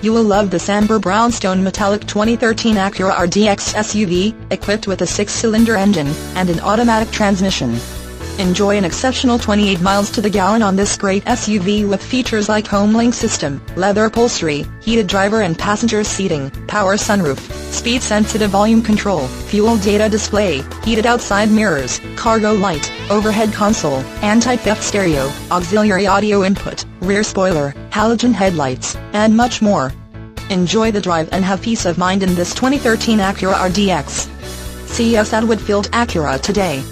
You will love this amber brownstone metallic 2013 Acura RDX SUV, equipped with a six-cylinder engine and an automatic transmission. Enjoy an exceptional 28 miles to the gallon on this great SUV with features like HomeLink system, leather upholstery, heated driver and passenger seating, power sunroof, speed-sensitive volume control, fuel data display, heated outside mirrors, cargo light, overhead console, anti-theft stereo, auxiliary audio input, rear spoiler, halogen headlights, and much more. Enjoy the drive and have peace of mind in this 2013 Acura RDX. See us at Woodfield Acura today.